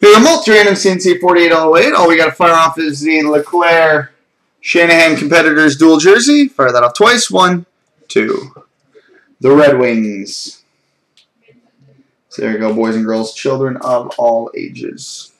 Here, a multi-random CNC 4808. All we got to fire off is the LeClair Shanahan Competitors dual jersey. Fire that off twice. One, two. The Red Wings. So there you go, boys and girls, children of all ages.